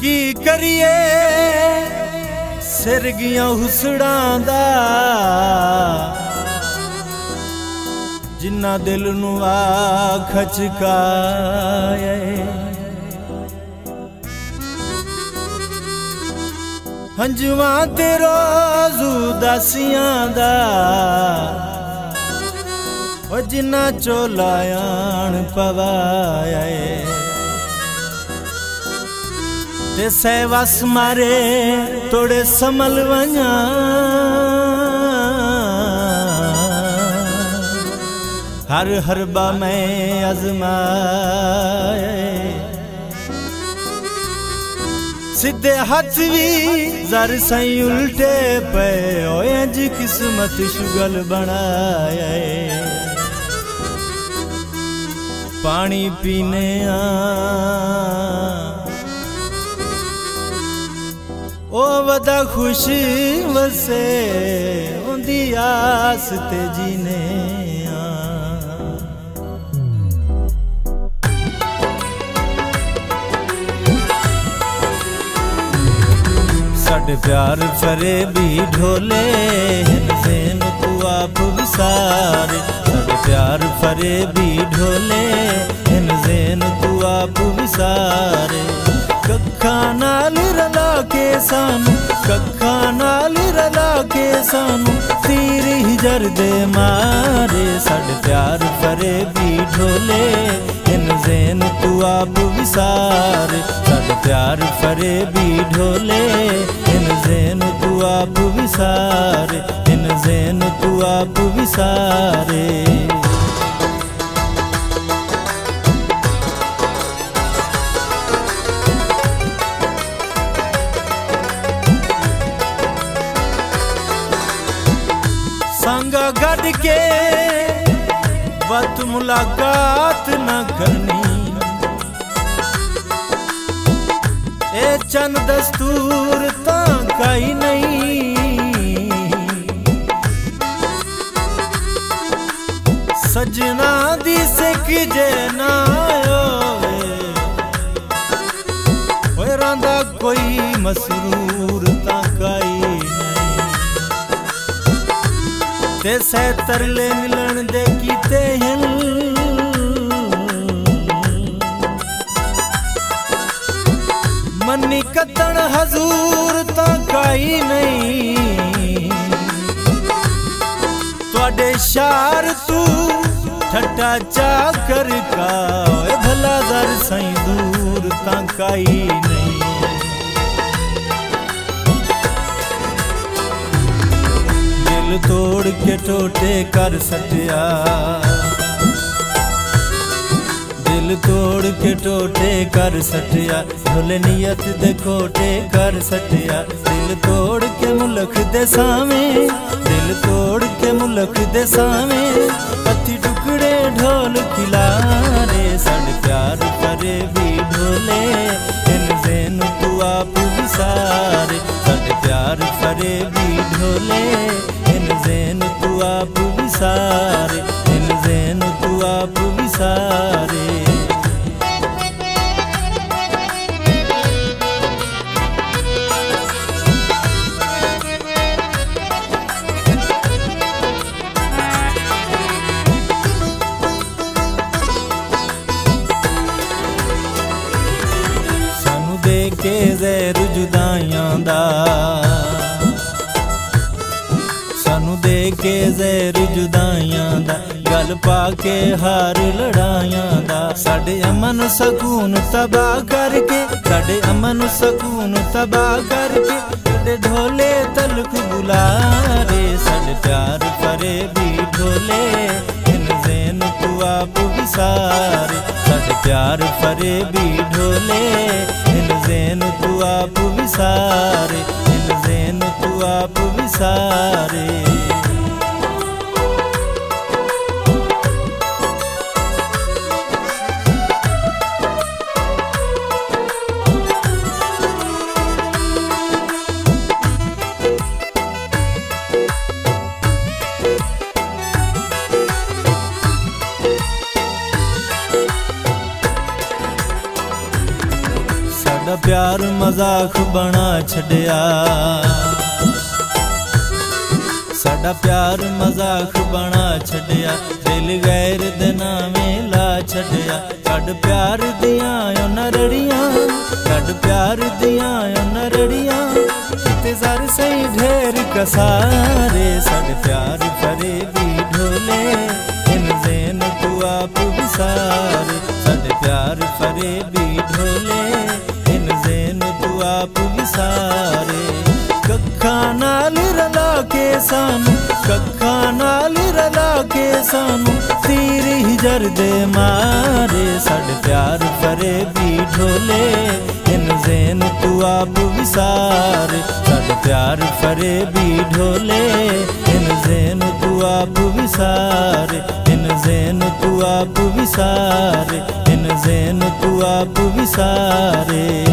ਕੀ ਕਰੀਏ? ਸਿਰ ਗਿਆ ਹੁਸੜਾਂ ਦਾ। ਜਿੰਨਾ ਦਿਲ ਨੂੰ ਆ ਖਚਕਾਏ। ਹੰਝੂਆਂ ਤੇ ਰੋਜ਼ ਉਦਾਸੀਆਂ ਦਾ। ਉਹ ਜਿੰਨਾ ਚੋਲਾਇਣ ਪਵਾਇਆ ਏ। तोड़े से वस मारे तोड़े समल वञा हर हरबा में अज़माए सिधे हथ बि ज़र साईं उल्टे पयो अॼ क़िस्मत शुगल बणाए पाणी पीने आ सदा खुशी वसे आस जीने साढ़े प्यार फरे भी ढोले सेन तू आप विसार। साढ़े प्यार फरे भी ढोले हिन तू आप विसार। कखा नाल रला के सानू कखा नाल रला के सानू, तीर ही जरदे मारे साढ़े प्यार परे भी ढोले इन जेन तू आप विसार साढ़े प्यार परे भी ढोले इन जेन तू आप विसार इन जेन तू आप विसारे। करके व मुलाकात न करनी। ए चंद दस्तूर तो कहीं नहीं। सजना दी से किजे ना कोई मसरू वे तरले मिलन दे कीते मनी कतन हजूर तो काई नहीं। तोड़े शार तू ठट्टा चाकर का भला दर सई दूर तो ता नहीं। ਦਿਲ ਤੋੜ ਕੇ ਟੋਟੇ ਕਰ ਸਟਿਆ ਦਿਲ ਤੋੜ ਕੇ ਟੋਟੇ ਕਰ ਸਟਿਆ ਢੋਲੇ ਨੀਅਤ ਦੇ ਖੋਟੇ ਕਰ ਸਟਿਆ ਦਿਲ ਤੋੜ ਕੇ ਮੁਲਖ ਦੇ ਸਾਵੇਂ, ਦਿਲ ਤੋੜ ਕੇ ਮੁਲਖ ਦੇ ਸਾਵੇਂ। ਪੱਤੀ ਟੁਕੜੇ ਢੋਲ ਖਿਲਾਰੇ, ਸੜ ਪਿਆਰ ਕਰੇ ਵੀ ਢੋਲੇ। ਇਨ ਜ਼ੇਨ ਤੂੰ ਆਪ ਵਿਸਾਰੇ ਸਾਡੇ ਪਿਆਰ ਕਰੇ ਵੀ ਢੋਲੇ। tu apu visare, em zeno tu apu visare. ਦੇ ਕੇ ਜ਼ਹਿਰ ਜੁਦਾਈਆਂ ਦਾ, ਗਲ ਪਾ ਕੇ ਹਾਰ ਲੜਾਈਆਂ ਦਾ। ਸਾਡੇ ਅਮਨ ਸਕੂਨ ਤਬਾਹ ਕਰਕੇ, ਸਾਡੇ ਅਮਨ ਸਕੂਨ ਤਬਾਹ ਕਰਕੇ ਤੇ ਢੋਲੇ ਤਲਖ ਬੁਲਾਰੇ, ਸਾਡੇ ਪਿਆਰ ਫਰੇ ਵੀ ਢੋਲੇ ਇਨ ਜ਼ੇਨ ਤੂੰ ਆਪ ਵਿਸਾਰੇ, ਸਾਡੇ ਪਿਆਰ ਫਰੇ ਵੀ ਢੋਲੇ ਇਨ ਜ਼ੇਨ ਤੂੰ ਆਪ ਵਿਸਾਰੇ। ਇਨ सारे। प्यार मज़ाक बना छड़िया। ਸਾਡਾ ਪਿਆਰ ਮਜ਼ਾਕ ਬਣਾ ਛੱਡਿਆ ਦਿਲ ਗੈਰ ਦੇ ਨਾਵੇਂ ਲਾ ਛੱਡਿਆ ਕੱਢ ਪਿਆਰ ਦੀਆਂ ਉਹ ਨਰੜੀਆਂ ਕੱਢ ਪਿਆਰ ਦੀਆਂ ਉਹ ਨਰੜੀਆਂ ਤੇ ਜ਼ਰ ਸਹੀ ਢੇਰ ਕਸਾਰੇ ਸਾਡੇ ਪਿਆਰ ਫਰੇ ਵੀ ਢੋਲੇ ਇਨ ਜ਼ੇਨ ਤੂੰ ਆਪ ਵਿਸਾਰੇ ਸਾਡੇ ਪਿਆਰ ਫਰੇ ਵੀ ਢੋਲੇ ਇਨ ਜ਼ੇਨ ਤੂੰ ਆਪ ਵਿਸਾਰੇ ਕੱਖਾਂ ਨਾਲ ਰਲਾ ਕੇ ਸਾਨੂੰ ਕੱਖਾਂ ਨਾਲ ਰਲਾ ਕੇ ਸਾਨੂੰ ਤੀਰ ਹੀ ਜਰਦੇ ਮਾਰੇ ਸਾਡੇ ਪਿਆਰ ਫਰੇ ਵੀ ਢੋਲੇ ਇਨ ਜ਼ੇਨ ਤੂੰ ਆਪ ਵਿਸਾਰ ਸਾਡੇ ਪਿਆਰ ਫਰੇ ਵੀ ਢੋਲੇ ਇਨ ਜ਼ੇਨ ਤੂੰ ਆਪ ਵਿਸਾਰ ਇਨ ਜ਼ੇਨ ਤੂੰ ਆਪ ਵਿਸਾਰ ਇਨ ਜ਼ੇਨ ਤੂੰ ਆਪ ਵਿਸਾਰੇ